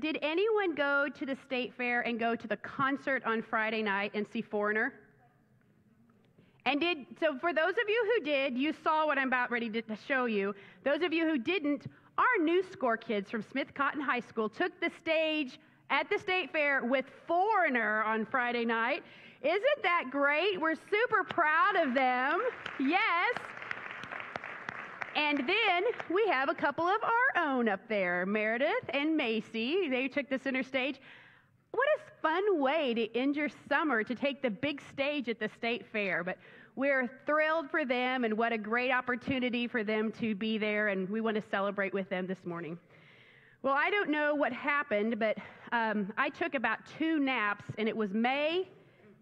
did anyone go to the state fair and go to the concert on Friday night and see Foreigner? And did so for those of you who did, you saw what I'm about ready to, show you. Those of you who didn't, our new score kids from Smith Cotton High School took the stage at the state fair with Foreigner on Friday night. Isn't that great? We're super proud of them. Yes. And then we have a couple of our own up there, Meredith and Macy. They took the center stage. What a fun way to end your summer to take the big stage at the state fair. But we're thrilled for them, and what a great opportunity for them to be there, and we want to celebrate with them this morning. Well, I don't know what happened, but um, I took about two naps, and it was May,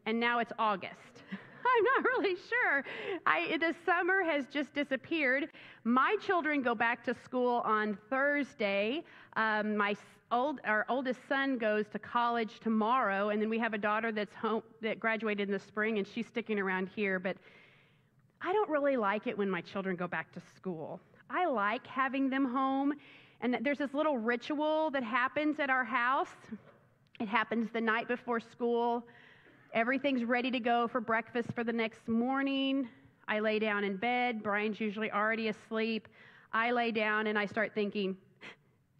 and now it's August. I'm not really sure. I, the summer has just disappeared. My children go back to school on Thursday. Um, my old, our oldest son goes to college tomorrow, and then we have a daughter that's home that graduated in the spring, and she's sticking around here. But I don't really like it when my children go back to school. I like having them home, and there's this little ritual that happens at our house. It happens the night before school. Everything's ready to go for breakfast for the next morning. I lay down in bed. Brian's usually already asleep. I lay down and I start thinking,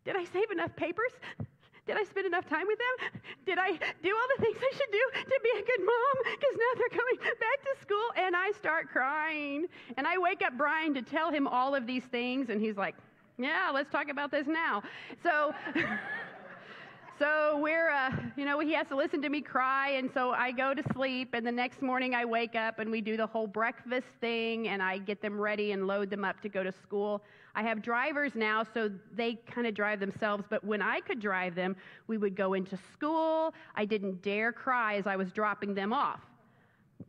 did I save enough papers? Did I spend enough time with them? Did I do all the things I should do to be a good mom? Because now they're coming back to school and I start crying. And I wake up Brian to tell him all of these things, and he's like, Yeah, let's talk about this now. So. So we're, uh, you know, he has to listen to me cry, and so I go to sleep, and the next morning I wake up and we do the whole breakfast thing, and I get them ready and load them up to go to school. I have drivers now, so they kind of drive themselves, but when I could drive them, we would go into school. I didn't dare cry as I was dropping them off.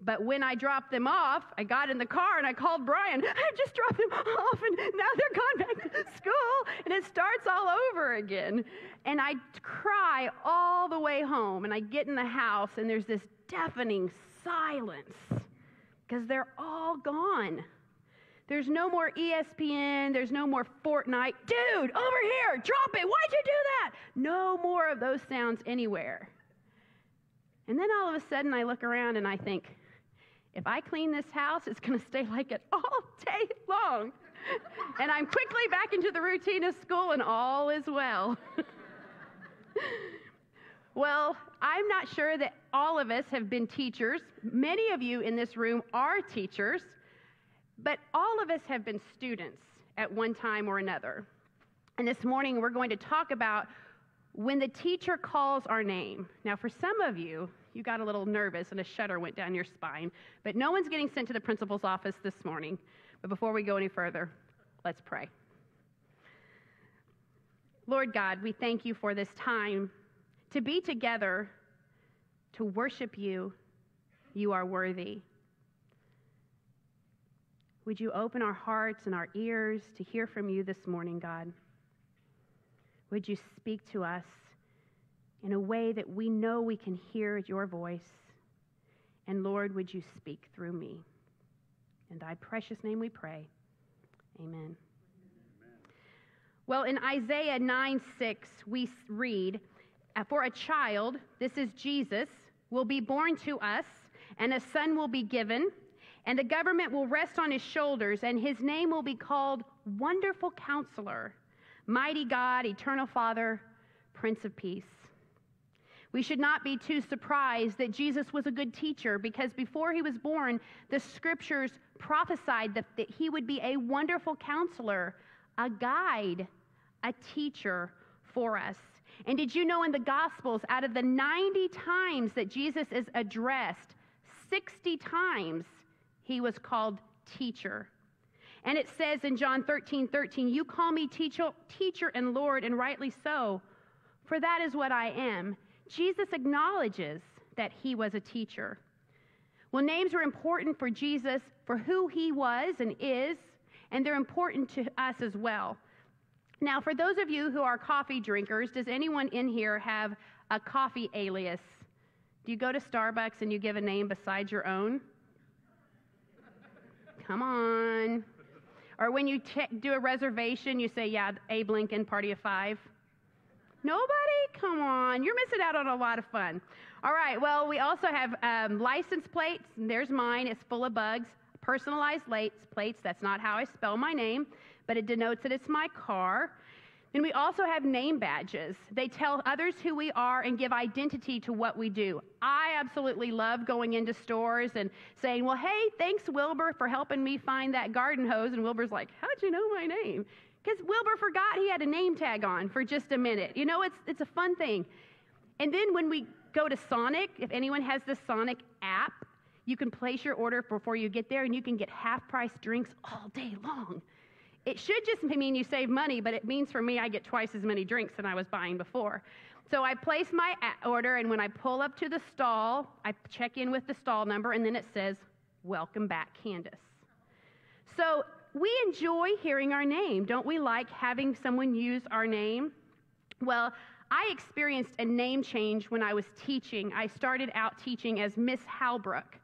But when I dropped them off, I got in the car and I called Brian. I just dropped them off and now they're gone back to school and it starts all over again. And I cry all the way home and I get in the house and there's this deafening silence because they're all gone. There's no more ESPN. There's no more Fortnite. Dude, over here, drop it. Why'd you do that? No more of those sounds anywhere. And then all of a sudden, I look around and I think, if I clean this house, it's going to stay like it all day long. and I'm quickly back into the routine of school, and all is well. well, I'm not sure that all of us have been teachers. Many of you in this room are teachers, but all of us have been students at one time or another. And this morning, we're going to talk about when the teacher calls our name. Now, for some of you, you got a little nervous and a shudder went down your spine. But no one's getting sent to the principal's office this morning. But before we go any further, let's pray. Lord God, we thank you for this time to be together to worship you. You are worthy. Would you open our hearts and our ears to hear from you this morning, God? Would you speak to us in a way that we know we can hear your voice. And Lord, would you speak through me? In thy precious name we pray. Amen. Amen. Well, in Isaiah 9 6, we read, uh, For a child, this is Jesus, will be born to us, and a son will be given, and the government will rest on his shoulders, and his name will be called Wonderful Counselor, Mighty God, Eternal Father, Prince of Peace. We should not be too surprised that Jesus was a good teacher because before he was born, the scriptures prophesied that, that he would be a wonderful counselor, a guide, a teacher for us. And did you know in the Gospels, out of the 90 times that Jesus is addressed, 60 times he was called teacher. And it says in John 13 13, You call me teacher, teacher and Lord, and rightly so, for that is what I am. Jesus acknowledges that he was a teacher. Well, names are important for Jesus for who he was and is, and they're important to us as well. Now, for those of you who are coffee drinkers, does anyone in here have a coffee alias? Do you go to Starbucks and you give a name besides your own? Come on. Or when you do a reservation, you say, yeah, Abe Lincoln, party of five? Nobody? come on, you're missing out on a lot of fun. All right, well, we also have um, license plates. There's mine, it's full of bugs. Personalized plates, that's not how I spell my name, but it denotes that it's my car. And we also have name badges. They tell others who we are and give identity to what we do. I absolutely love going into stores and saying, Well, hey, thanks, Wilbur, for helping me find that garden hose. And Wilbur's like, How'd you know my name? Because Wilbur forgot he had a name tag on for just a minute. You know, it's, it's a fun thing. And then when we go to Sonic, if anyone has the Sonic app, you can place your order before you get there and you can get half price drinks all day long. It should just mean you save money, but it means for me I get twice as many drinks than I was buying before. So I place my order, and when I pull up to the stall, I check in with the stall number, and then it says, Welcome back, Candace. So we enjoy hearing our name. Don't we like having someone use our name? Well, I experienced a name change when I was teaching. I started out teaching as Miss Halbrook.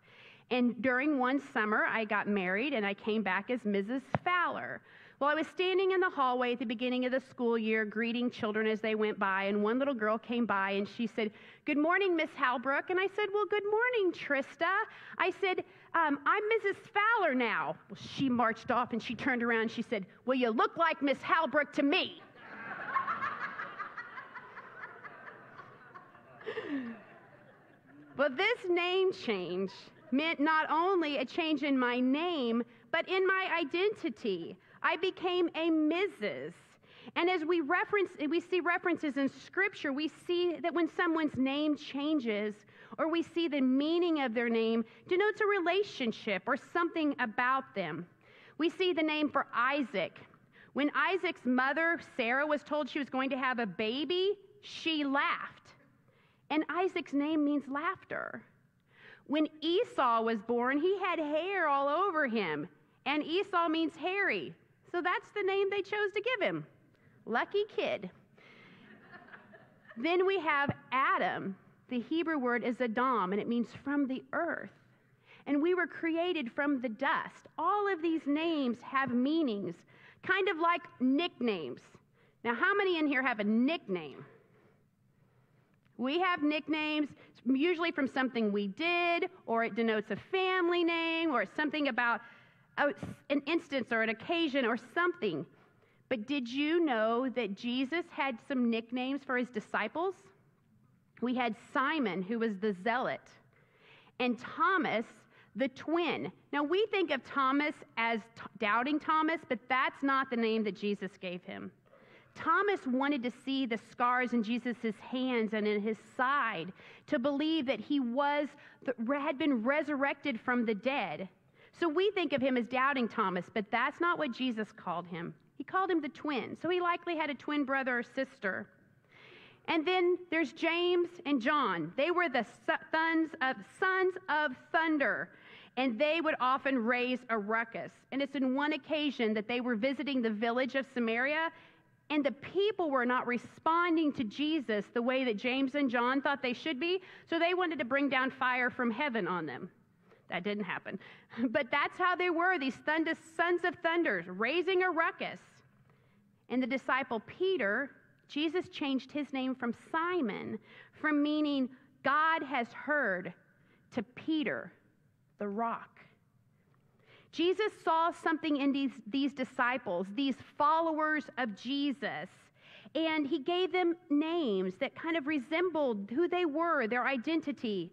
And during one summer, I got married and I came back as Mrs. Fowler. Well, I was standing in the hallway at the beginning of the school year greeting children as they went by, and one little girl came by and she said, Good morning, Miss Halbrook. And I said, Well, good morning, Trista. I said, um, I'm Mrs. Fowler now. Well, she marched off and she turned around and she said, Well, you look like Miss Halbrook to me. but this name change meant not only a change in my name, but in my identity. I became a Mrs. And as we reference, we see references in Scripture, we see that when someone's name changes, or we see the meaning of their name, denotes a relationship or something about them. We see the name for Isaac. When Isaac's mother, Sarah, was told she was going to have a baby, she laughed. And Isaac's name means laughter. When Esau was born, he had hair all over him, and Esau means hairy. So that's the name they chose to give him. Lucky kid. then we have Adam. The Hebrew word is Adam, and it means from the earth. And we were created from the dust. All of these names have meanings, kind of like nicknames. Now, how many in here have a nickname? We have nicknames, usually from something we did, or it denotes a family name, or something about an instance or an occasion or something. But did you know that Jesus had some nicknames for his disciples? We had Simon, who was the zealot, and Thomas, the twin. Now, we think of Thomas as t- doubting Thomas, but that's not the name that Jesus gave him. Thomas wanted to see the scars in Jesus' hands and in his side to believe that he was had been resurrected from the dead. So we think of him as doubting Thomas, but that's not what Jesus called him. He called him the twin. So he likely had a twin brother or sister. And then there's James and John. They were the sons of, sons of thunder, and they would often raise a ruckus. And it's in one occasion that they were visiting the village of Samaria, and the people were not responding to Jesus the way that James and John thought they should be, so they wanted to bring down fire from heaven on them. That didn't happen. But that's how they were, these sons of thunders, raising a ruckus. And the disciple Peter, Jesus changed his name from Simon, from meaning God has heard, to Peter, the rock. Jesus saw something in these, these disciples, these followers of Jesus, and he gave them names that kind of resembled who they were, their identity.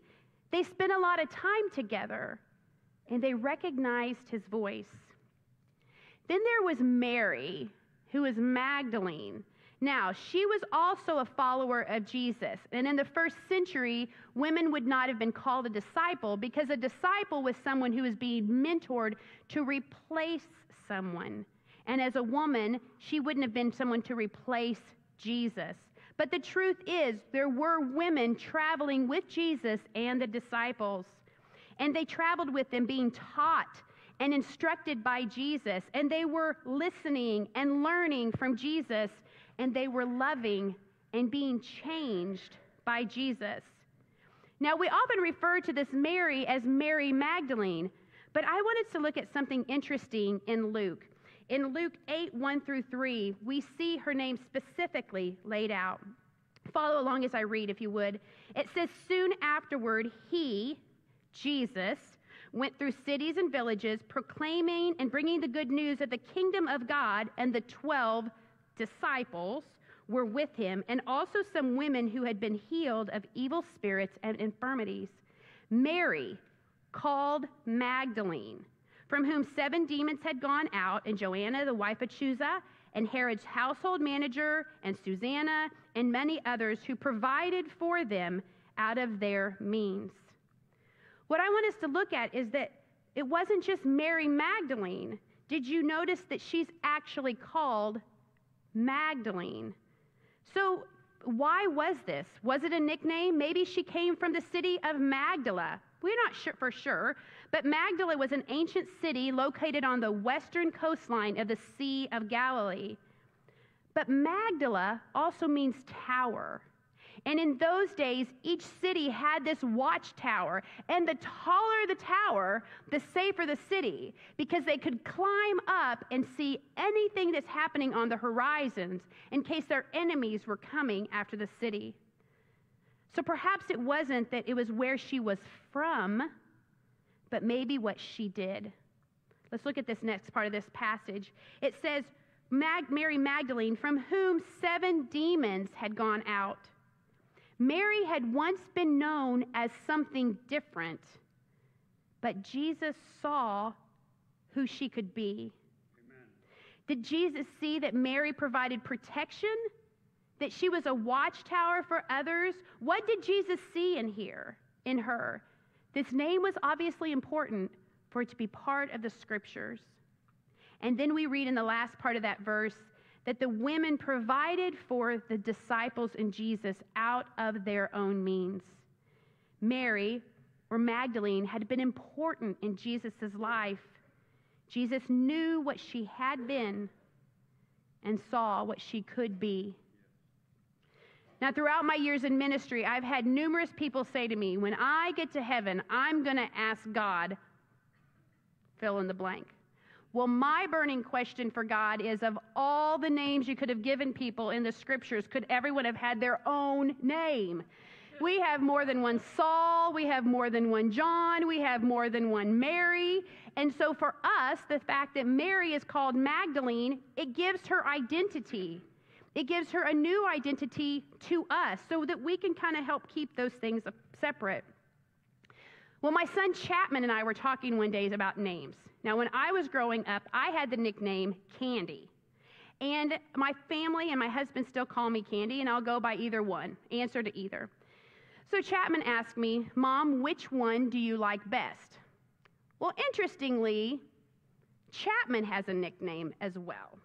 They spent a lot of time together and they recognized his voice. Then there was Mary, who was Magdalene. Now, she was also a follower of Jesus. And in the first century, women would not have been called a disciple because a disciple was someone who was being mentored to replace someone. And as a woman, she wouldn't have been someone to replace Jesus. But the truth is, there were women traveling with Jesus and the disciples. And they traveled with them, being taught and instructed by Jesus. And they were listening and learning from Jesus. And they were loving and being changed by Jesus. Now, we often refer to this Mary as Mary Magdalene, but I wanted to look at something interesting in Luke. In Luke 8, 1 through 3, we see her name specifically laid out. Follow along as I read, if you would. It says, Soon afterward, he, Jesus, went through cities and villages, proclaiming and bringing the good news of the kingdom of God, and the 12 disciples were with him, and also some women who had been healed of evil spirits and infirmities. Mary, called Magdalene, from whom seven demons had gone out, and Joanna, the wife of Chuza, and Herod's household manager, and Susanna, and many others who provided for them out of their means. What I want us to look at is that it wasn't just Mary Magdalene. Did you notice that she's actually called Magdalene? So, why was this? Was it a nickname? Maybe she came from the city of Magdala. We're not sure for sure, but Magdala was an ancient city located on the western coastline of the Sea of Galilee. But Magdala also means tower. And in those days, each city had this watchtower. And the taller the tower, the safer the city, because they could climb up and see anything that's happening on the horizons in case their enemies were coming after the city. So perhaps it wasn't that it was where she was from, but maybe what she did. Let's look at this next part of this passage. It says, Mag- Mary Magdalene, from whom seven demons had gone out. Mary had once been known as something different, but Jesus saw who she could be. Amen. Did Jesus see that Mary provided protection? That she was a watchtower for others? What did Jesus see in here, in her? This name was obviously important for it to be part of the scriptures. And then we read in the last part of that verse that the women provided for the disciples and Jesus out of their own means. Mary, or Magdalene, had been important in Jesus' life. Jesus knew what she had been and saw what she could be. Now, throughout my years in ministry, I've had numerous people say to me, when I get to heaven, I'm going to ask God, fill in the blank. Well, my burning question for God is of all the names you could have given people in the scriptures, could everyone have had their own name? We have more than one Saul, we have more than one John, we have more than one Mary. And so for us, the fact that Mary is called Magdalene, it gives her identity. It gives her a new identity to us so that we can kind of help keep those things separate. Well, my son Chapman and I were talking one day about names. Now, when I was growing up, I had the nickname Candy. And my family and my husband still call me Candy, and I'll go by either one, answer to either. So Chapman asked me, Mom, which one do you like best? Well, interestingly, Chapman has a nickname as well.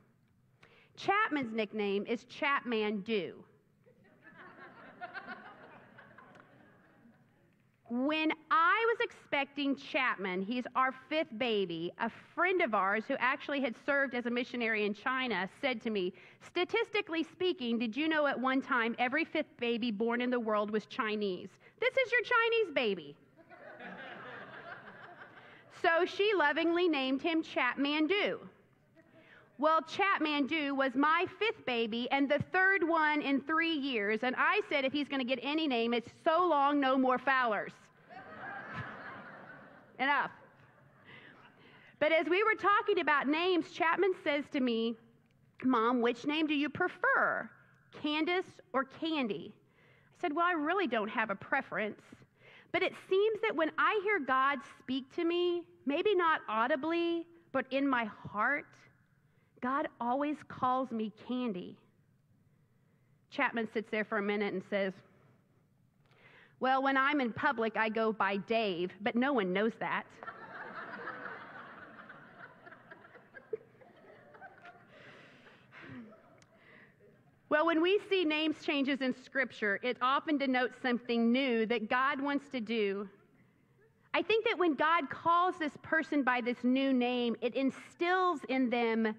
Chapman's nickname is Chapman Do. When I was expecting Chapman, he's our fifth baby, a friend of ours who actually had served as a missionary in China said to me, Statistically speaking, did you know at one time every fifth baby born in the world was Chinese? This is your Chinese baby. so she lovingly named him Chapmandu. Well, Chapman, Chapmandu was my fifth baby and the third one in three years. And I said, if he's going to get any name, it's so long, no more Fowlers. Enough. But as we were talking about names, Chapman says to me, Mom, which name do you prefer, Candace or Candy? I said, Well, I really don't have a preference. But it seems that when I hear God speak to me, maybe not audibly, but in my heart, God always calls me Candy. Chapman sits there for a minute and says, Well, when I'm in public, I go by Dave, but no one knows that. well, when we see names changes in Scripture, it often denotes something new that God wants to do. I think that when God calls this person by this new name, it instills in them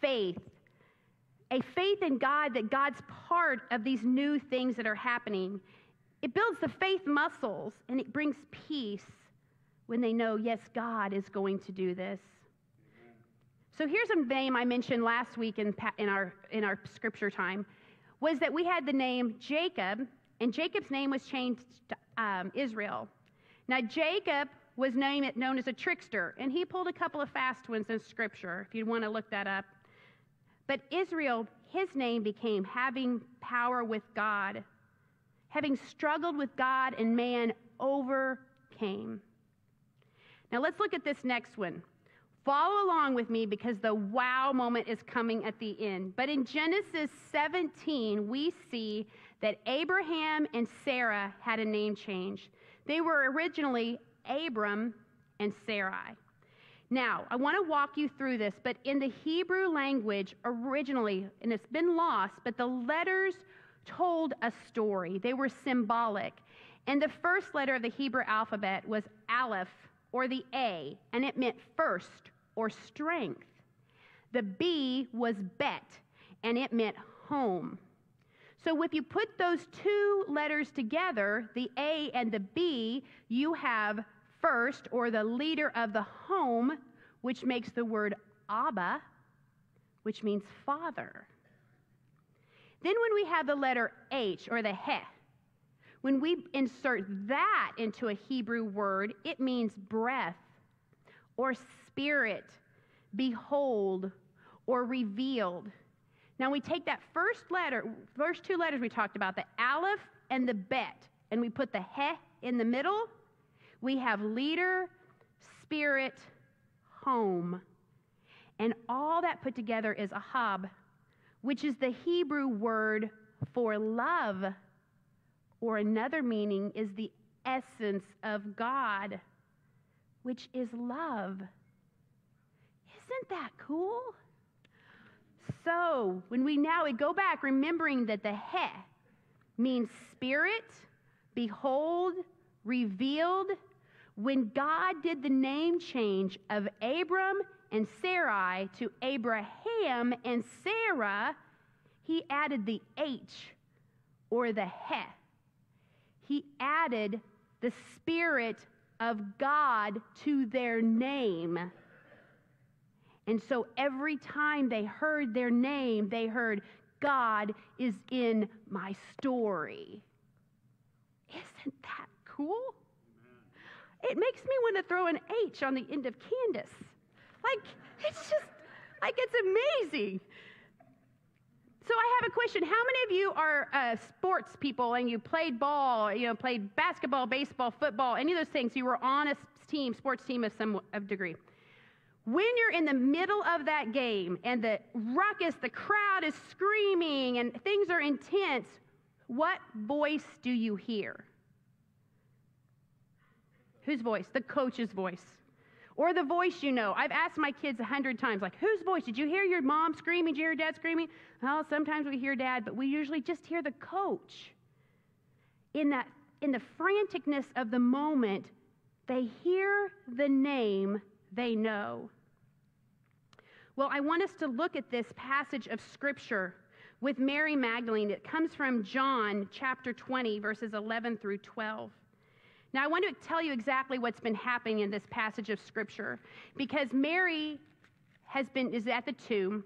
faith, a faith in God that God's part of these new things that are happening. It builds the faith muscles and it brings peace when they know, yes, God is going to do this. So here's a name I mentioned last week in, in, our, in our scripture time. was that we had the name Jacob, and Jacob's name was changed to um, Israel. Now, Jacob was named, known as a trickster, and he pulled a couple of fast ones in Scripture, if you want to look that up. But Israel, his name became having power with God, having struggled with God and man, overcame. Now, let's look at this next one. Follow along with me because the wow moment is coming at the end. But in Genesis 17, we see that Abraham and Sarah had a name change. They were originally Abram and Sarai. Now, I want to walk you through this, but in the Hebrew language, originally, and it's been lost, but the letters told a story. They were symbolic. And the first letter of the Hebrew alphabet was Aleph, or the A, and it meant first or strength. The B was Bet, and it meant home. So if you put those two letters together, the A and the B, you have first, or the leader of the home, which makes the word Abba, which means father. Then when we have the letter H, or the He, when we insert that into a Hebrew word, it means breath, or spirit, behold, or revealed. Now we take that first letter, first two letters we talked about, the aleph and the bet, and we put the he in the middle, we have leader, spirit, home. And all that put together is ahab, which is the Hebrew word for love, or another meaning is the essence of God, which is love. Isn't that cool? So, when we now we go back, remembering that the he means spirit, behold, revealed, when God did the name change of Abram and Sarai to Abraham and Sarah, he added the H or the He. He added the Spirit of God to their name. And so every time they heard their name, they heard, God is in my story. Isn't that cool? It makes me want to throw an H on the end of Candace. Like, it's just, like, it's amazing. So I have a question. How many of you are uh, sports people and you played ball, you know, played basketball, baseball, football, any of those things? You were on a team, sports team of some of degree. When you're in the middle of that game and the ruckus, the crowd is screaming and things are intense, what voice do you hear? Whose voice? The coach's voice. Or the voice you know. I've asked my kids a hundred times, like, whose voice? Did you hear your mom screaming? Did you hear dad screaming? Well, sometimes we hear dad, but we usually just hear the coach. In that, in the franticness of the moment, they hear the name they know. Well, I want us to look at this passage of scripture with Mary Magdalene. It comes from John chapter 20, verses 11 through 12. Now, I want to tell you exactly what's been happening in this passage of Scripture because Mary has been, is at the tomb.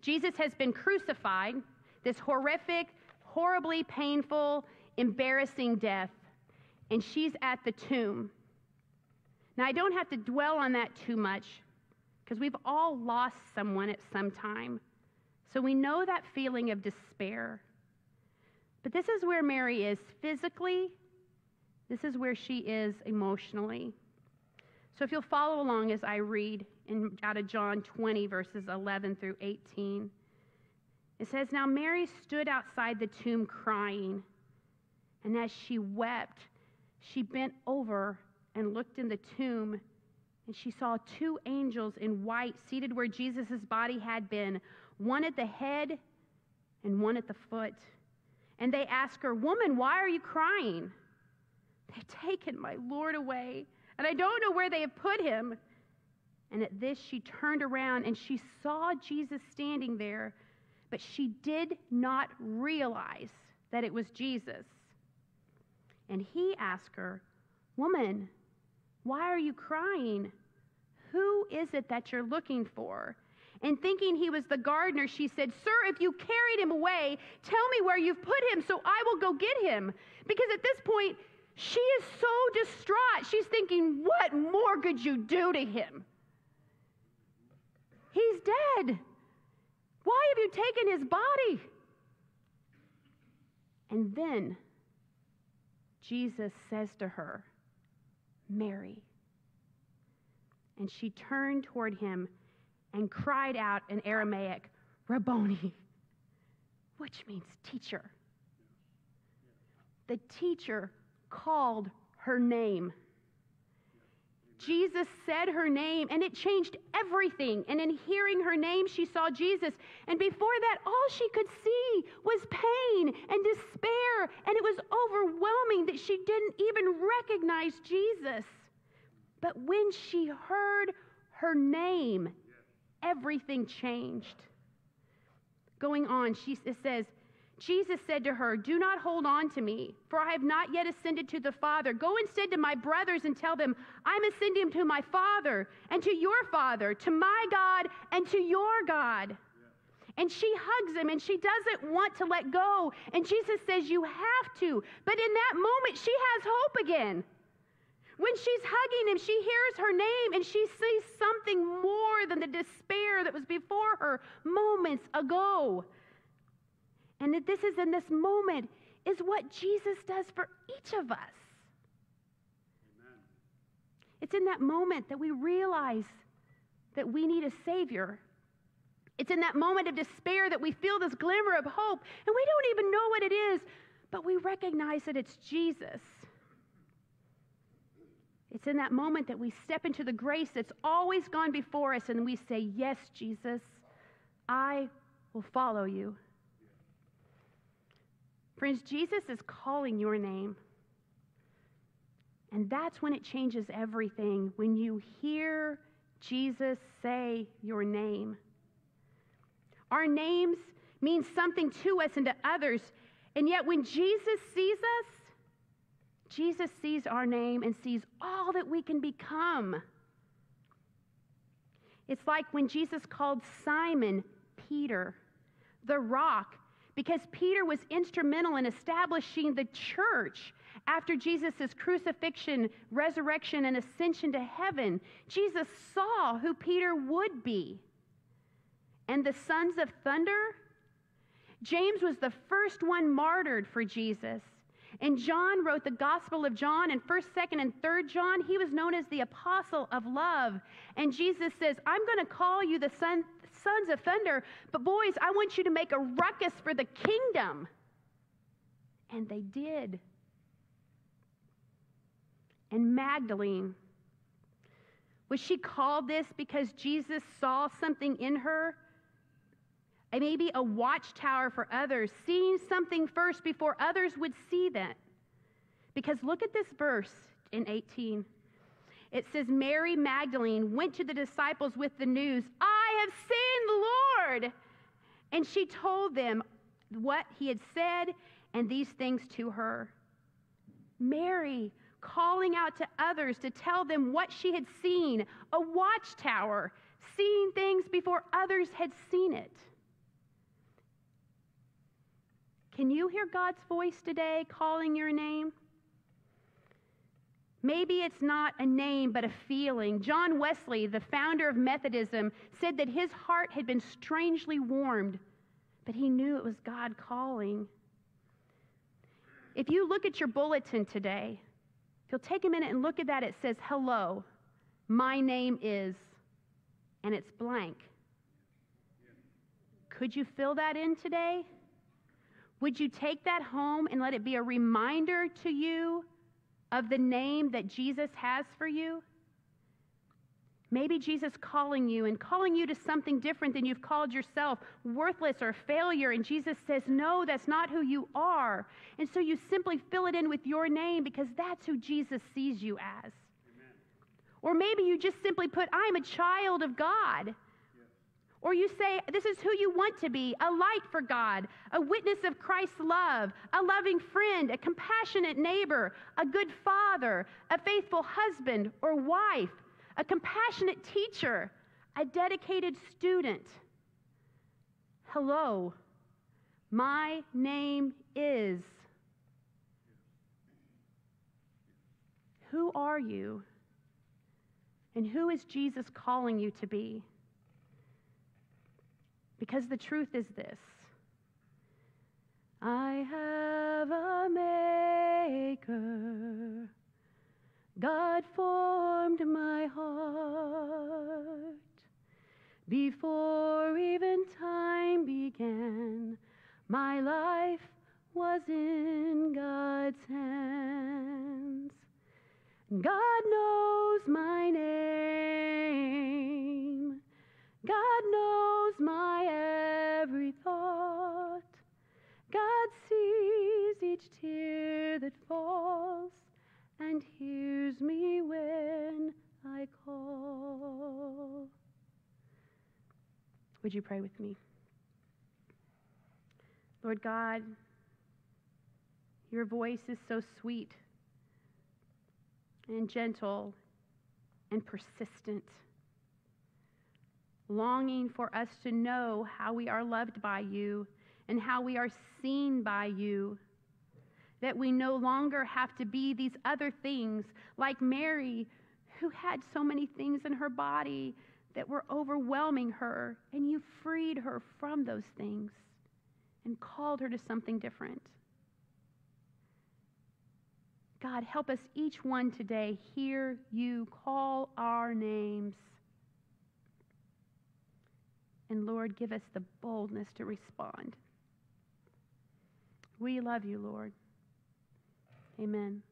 Jesus has been crucified, this horrific, horribly painful, embarrassing death, and she's at the tomb. Now, I don't have to dwell on that too much because we've all lost someone at some time. So we know that feeling of despair. But this is where Mary is physically this is where she is emotionally. So if you'll follow along as I read in, out of John 20, verses 11 through 18, it says, Now Mary stood outside the tomb crying, and as she wept, she bent over and looked in the tomb, and she saw two angels in white seated where Jesus' body had been, one at the head and one at the foot. And they asked her, Woman, why are you crying? They've taken my Lord away, and I don't know where they have put him. And at this, she turned around and she saw Jesus standing there, but she did not realize that it was Jesus. And he asked her, Woman, why are you crying? Who is it that you're looking for? And thinking he was the gardener, she said, Sir, if you carried him away, tell me where you've put him so I will go get him. Because at this point, she is so distraught. She's thinking, What more could you do to him? He's dead. Why have you taken his body? And then Jesus says to her, Mary. And she turned toward him and cried out in Aramaic, Rabboni, which means teacher. The teacher called her name. Jesus said her name, and it changed everything. And in hearing her name, she saw Jesus. And before that, all she could see was pain and despair. And it was overwhelming that she didn't even recognize Jesus. But when she heard her name, everything changed. Going on, she says, Jesus said to her, Do not hold on to me, for I have not yet ascended to the Father. Go instead to my brothers and tell them, I'm ascending to my Father and to your Father, to my God and to your God. And she hugs him and she doesn't want to let go. And Jesus says, You have to. But in that moment, she has hope again. When she's hugging him, she hears her name and she sees something more than the despair that was before her moments ago. And that this is in this moment is what Jesus does for each of us. Amen. It's in that moment that we realize that we need a Savior. It's in that moment of despair that we feel this glimmer of hope, and we don't even know what it is, but we recognize that it's Jesus. It's in that moment that we step into the grace that's always gone before us and we say, Yes, Jesus, I will follow you. Friends, Jesus is calling your name. And that's when it changes everything, when you hear Jesus say your name. Our names mean something to us and to others. And yet, when Jesus sees us, Jesus sees our name and sees all that we can become. It's like when Jesus called Simon Peter, the rock, because Peter was instrumental in establishing the church after Jesus' crucifixion, resurrection, and ascension to heaven. Jesus saw who Peter would be. And the sons of thunder, James was the first one martyred for Jesus. And John wrote the Gospel of John and 1st, 2nd, and 3rd John. He was known as the Apostle of Love. And Jesus says, I'm going to call you the son, sons of thunder, but boys, I want you to make a ruckus for the kingdom. And they did. And Magdalene, was she called this because Jesus saw something in her? And Maybe a watchtower for others, seeing something first before others would see that. Because look at this verse in 18. It says, Mary Magdalene went to the disciples with the news, I have seen the Lord. And she told them what he had said and these things to her. Mary calling out to others to tell them what she had seen a watchtower, seeing things before others had seen it. Can you hear God's voice today calling your name? Maybe it's not a name, but a feeling. John Wesley, the founder of Methodism, said that his heart had been strangely warmed, but he knew it was God calling. If you look at your bulletin today, if you'll take a minute and look at that, it says, Hello, my name is, and it's blank. Could you fill that in today? Would you take that home and let it be a reminder to you of the name that Jesus has for you? Maybe Jesus calling you and calling you to something different than you've called yourself, worthless or failure. And Jesus says, No, that's not who you are. And so you simply fill it in with your name because that's who Jesus sees you as. Amen. Or maybe you just simply put, I'm a child of God. Or you say, This is who you want to be a light for God, a witness of Christ's love, a loving friend, a compassionate neighbor, a good father, a faithful husband or wife, a compassionate teacher, a dedicated student. Hello, my name is. Who are you? And who is Jesus calling you to be? Because the truth is this I have a maker. God formed my heart before even time began. My life was in God's hands. God knows my name. God knows my every thought. God sees each tear that falls and hears me when I call. Would you pray with me? Lord God, your voice is so sweet and gentle and persistent, longing for us to know how we are loved by you and how we are seen by you. That we no longer have to be these other things like Mary, who had so many things in her body that were overwhelming her, and you freed her from those things and called her to something different. God, help us each one today hear you call our names. And Lord, give us the boldness to respond. We love you, Lord. Amen.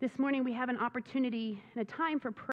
This morning we have an opportunity and a time for prayer.